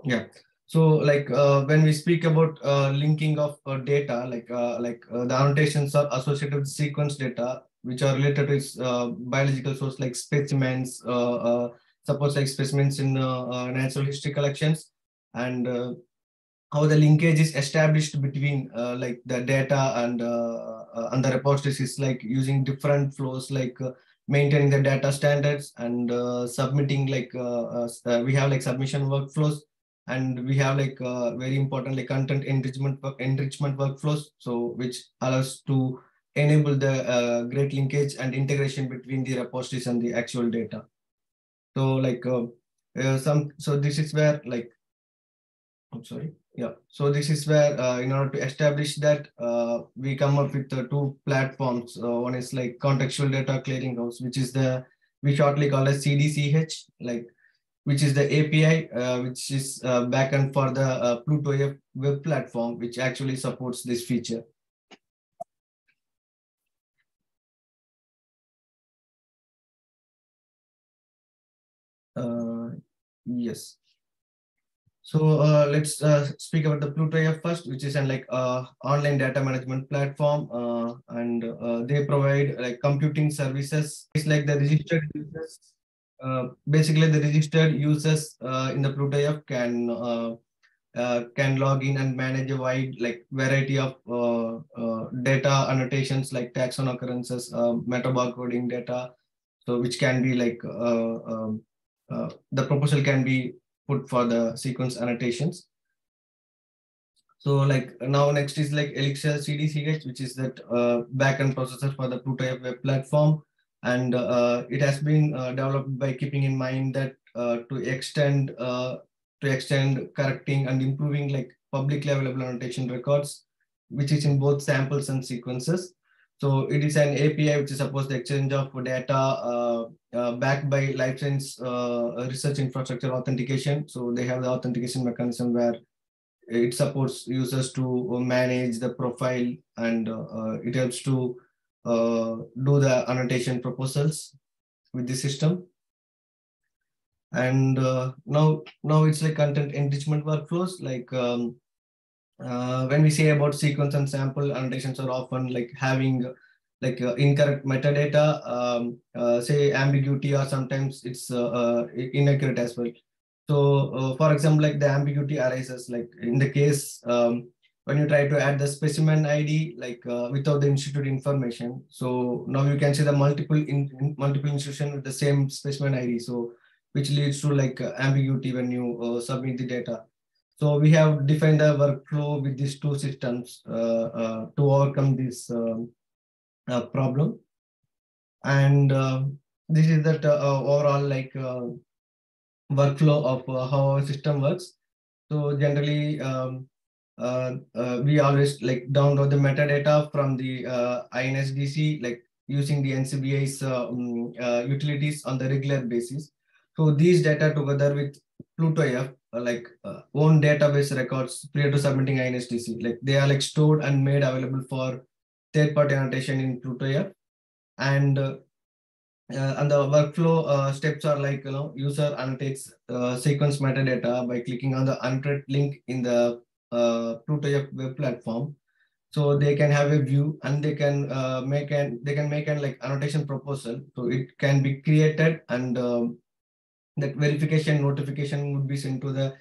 yeah. So like uh, when we speak about uh, linking of uh, data like uh, like the annotations are associated with sequence data which are related to biological source like specimens suppose like specimens in natural history collections. And how the linkage is established between uh, like the data and uh, uh, and the repositories is like using different flows like uh, maintaining the data standards and uh, submitting like uh, we have like submission workflows and we have like very important like content enrichment enrichment workflows so which allows to enable the great linkage and integration between the repositories and the actual data. So like some so this is where like I'm sorry yeah, so this is where uh, in order to establish that, uh, we come up with uh, two platforms. Uh, one is like contextual data clearinghouse, which is the, we shortly call as CDCH, like, which is the API, uh, which is backend for the PlutoF web platform, which actually supports this feature. yes. So uh, let's uh, speak about the PlutoF first, which is an like uh, online data management platform, uh, and uh, they provide like computing services. It's like the registered users. Uh, basically, the registered users in the PlutoF can can log in and manage a wide like variety of data annotations like taxon occurrences, meta barcoding data, so which can be like um, the proposal can be put for the sequence annotations. So like now next is like Elixir CDCH, which is that uh, backend processor for the PlutoF web platform. And uh, it has been uh, developed by keeping in mind that uh, to extend uh, to extend correcting and improving like publicly available annotation records, which is in both samples and sequences. So it is an API which is supposed to exchange of data uh, uh, backed by life science uh, research infrastructure authentication. So they have the authentication mechanism where it supports users to manage the profile and uh, it helps to uh, do the annotation proposals with the system. And uh, now, now it's like content enrichment workflows like um, uh, when we say about sequence and sample annotations are often like having like uh, incorrect metadata, um, uh, say ambiguity, or sometimes it's uh, uh, inaccurate as well. So, uh, for example, like the ambiguity arises like in the case um, when you try to add the specimen ID like without the institute information. So now you can see the multiple in, in multiple institution with the same specimen ID. So which leads to like ambiguity when you submit the data. So we have defined the workflow with these two systems uh, uh, to overcome this um, uh, problem. And uh, this is that overall like workflow of how our system works. So generally, um, uh, uh, we always like download the metadata from the uh, INSDC, like using the NCBI's um, utilities on the regular basis. So these data together with PlutoF, uh, like uh, own database records prior to submitting INSDC, like they are like stored and made available for third-party annotation in PlutoF. And uh, uh, and the workflow uh, steps are like you know user annotates uh, sequence metadata by clicking on the annotate link in the uh, PlutoF web platform. So they can have a view and they can make an they can make an like annotation proposal. So it can be created and um, that verification notification would be sent to the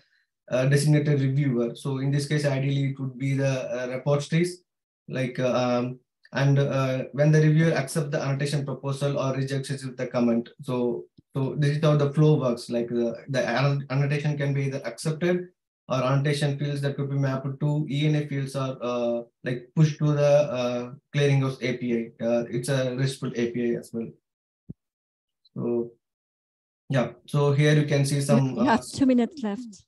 uh, designated reviewer. So in this case, ideally it would be the uh, repositories like uh, um, and uh, when the reviewer accepts the annotation proposal or rejects it with the comment. So so this is how the flow works. Like the, the annotation can be either accepted or annotation fields that could be mapped to ENA fields are uh, like pushed to the uh, clearinghouse API. Uh, it's a RESTful API as well. So yeah, so here you can see some. You have two minutes left.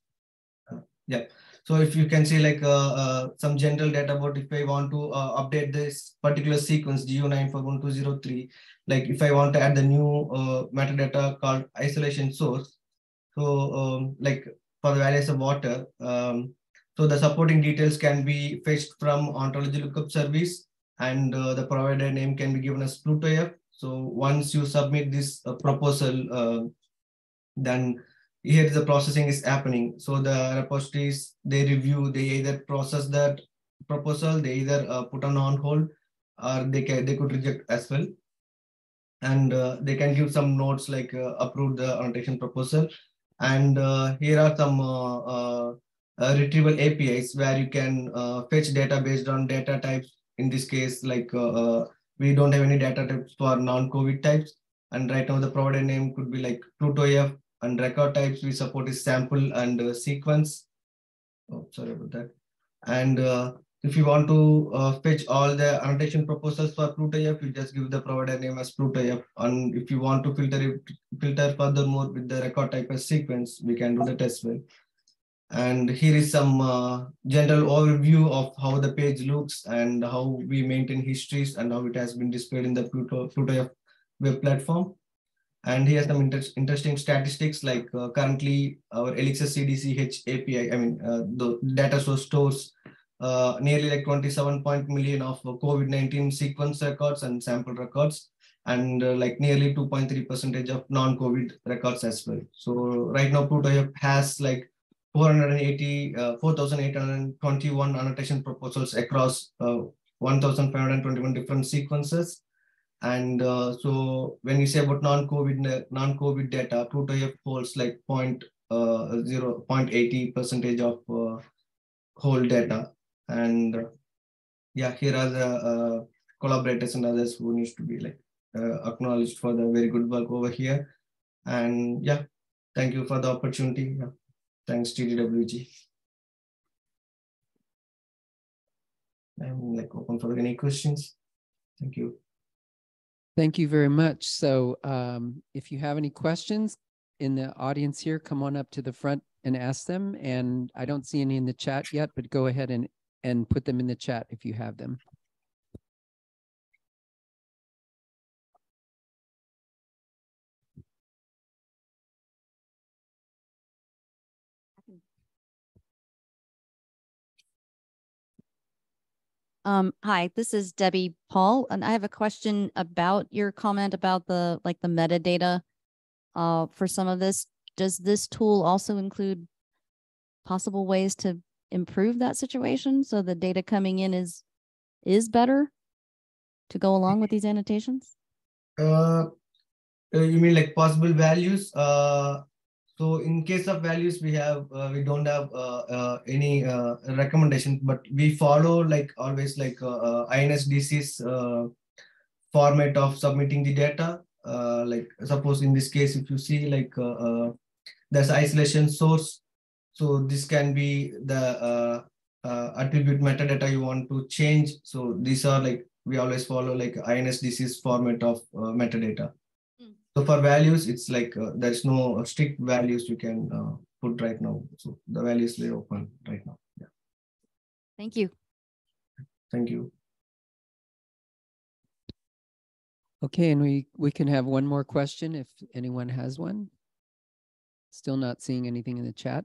Yeah. So if you can see like uh, uh, some general data about if I want to uh, update this particular sequence GU9412003, like if I want to add the new uh, metadata called isolation source. So um, like for the values of water, um, so the supporting details can be fetched from ontology lookup service and uh, the provider name can be given as PlutoF. So once you submit this uh, proposal, then here the processing is happening. So the repositories, they review, they either process that proposal, they either uh, put on on hold or they can they could reject as well. And uh, they can give some notes like uh, approve the annotation proposal. And uh, here are some uh, uh, retrieval APIs where you can fetch data based on data types. In this case, like we don't have any data types for non-COVID types. And right now the provider name could be like PlutoF and record types we support is sample and uh, sequence. Oh, sorry about that. And uh, if you want to uh, fetch all the annotation proposals for PlutoF, you just give the provider name as PlutoF. And if you want to filter it, filter furthermore with the record type as sequence, we can do that as well. And here is some uh, general overview of how the page looks and how we maintain histories and how it has been displayed in the Pluto, PlutoF web platform. And he has some inter interesting statistics like uh, currently our Elixir CDCH API, I mean, uh, the data source stores uh, nearly like 27 point million of COVID-19 sequence records and sample records and uh, like nearly 2.3 percentage of non-COVID records as well. So right now Pluto has like 480, uh, 4,821 annotation proposals across uh, 1,521 different sequences and uh, so when you say about non-COVID non-COVID data, Pluto holds like point uh, zero point eighty percentage of uh, whole data. And uh, yeah, here are the uh, collaborators and others who needs to be like uh, acknowledged for the very good work over here. And yeah, thank you for the opportunity. Yeah. Thanks TDWG. I'm like open for any questions. Thank you. Thank you very much. So um, if you have any questions in the audience here, come on up to the front and ask them. And I don't see any in the chat yet, but go ahead and, and put them in the chat if you have them. Um, hi, this is Debbie Paul, and I have a question about your comment about the like the metadata uh, for some of this. Does this tool also include possible ways to improve that situation so the data coming in is is better to go along with these annotations? Uh, uh you mean like possible values? Uh, so in case of values, we have uh, we don't have uh, uh, any uh, recommendation, but we follow like always like uh, uh, INSDC's format of submitting the data. like suppose in this case, if you see like there's isolation source, so this can be the attribute metadata you want to change. So these are like we always follow like INSDC's format of metadata. So for values, it's like uh, there's no strict values you can uh, put right now. So the values are open right now. Yeah. Thank you. Thank you. Okay, and we, we can have one more question if anyone has one. Still not seeing anything in the chat.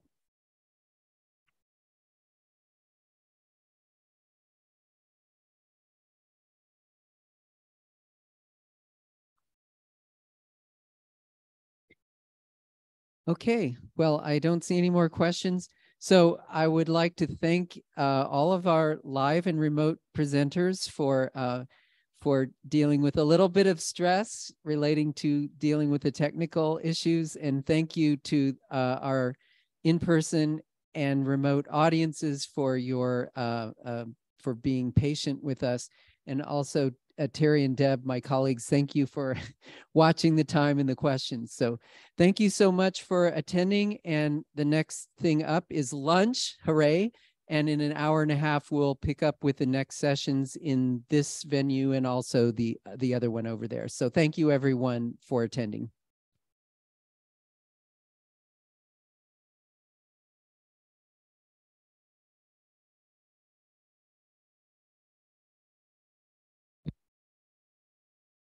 Okay, well, I don't see any more questions. So I would like to thank uh, all of our live and remote presenters for uh, for dealing with a little bit of stress relating to dealing with the technical issues. And thank you to uh, our in-person and remote audiences for your uh, uh, for being patient with us. And also uh, Terry and Deb, my colleagues, thank you for watching the time and the questions. So thank you so much for attending. And the next thing up is lunch. Hooray. And in an hour and a half, we'll pick up with the next sessions in this venue and also the, the other one over there. So thank you everyone for attending.